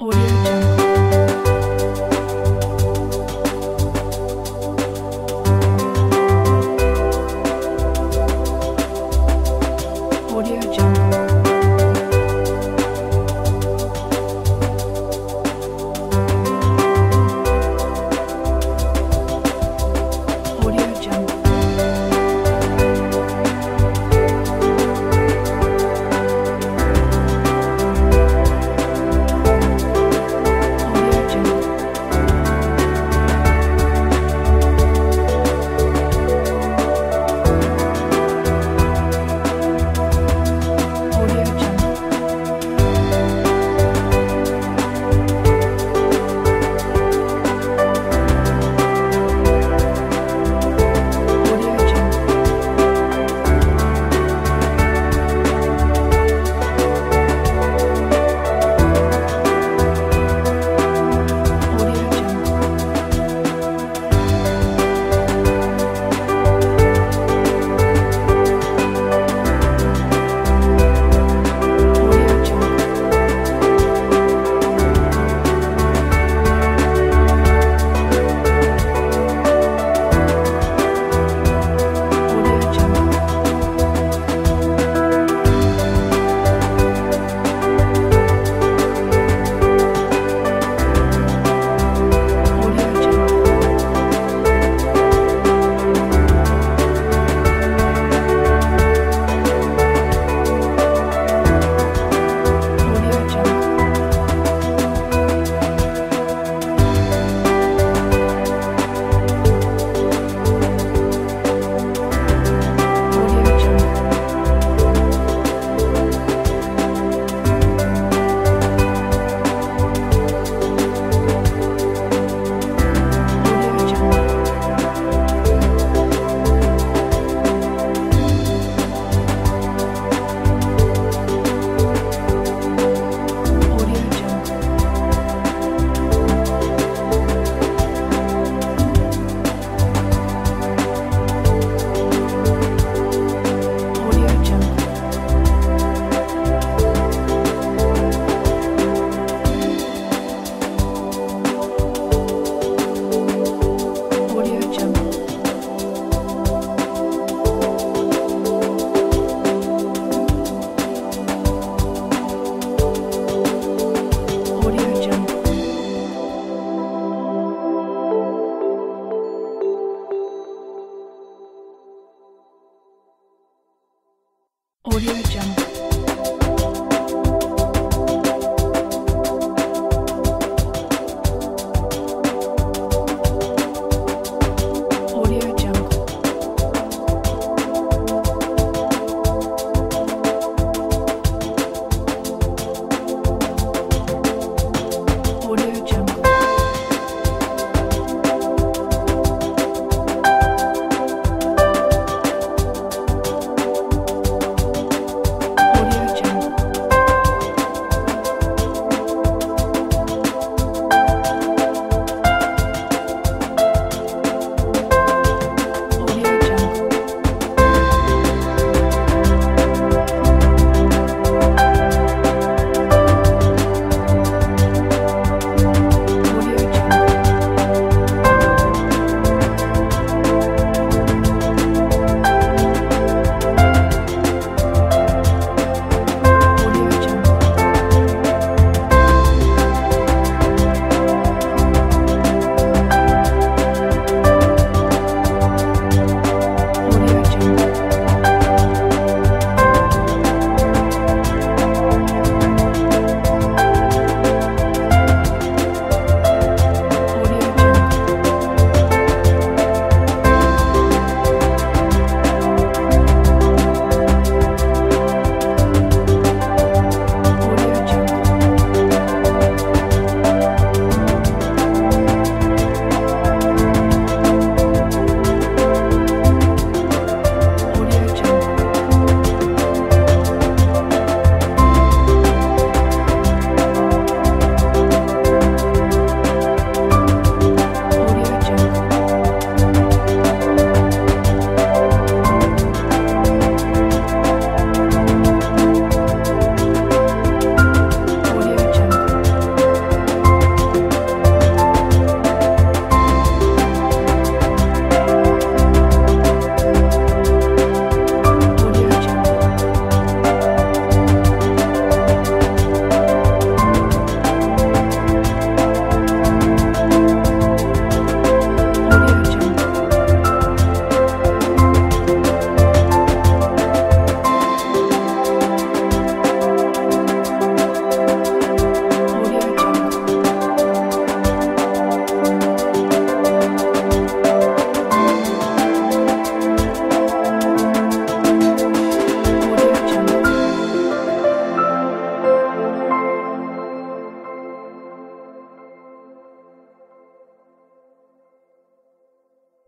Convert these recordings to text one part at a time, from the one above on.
Audio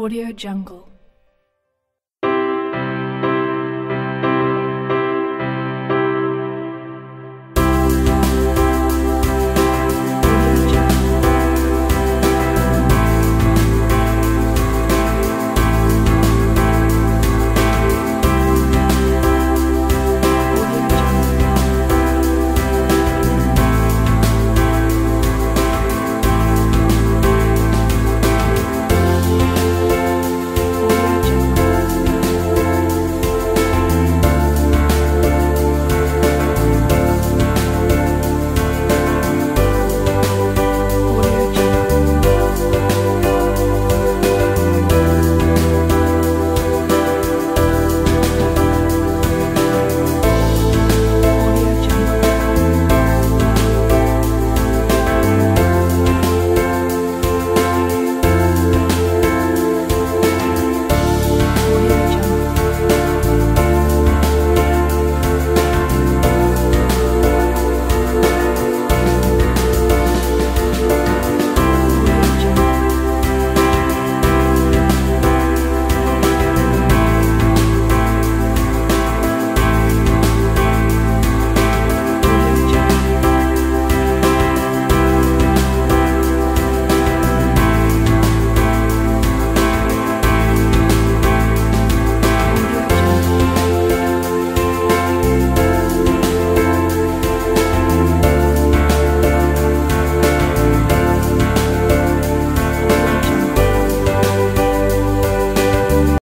Audio Jungle.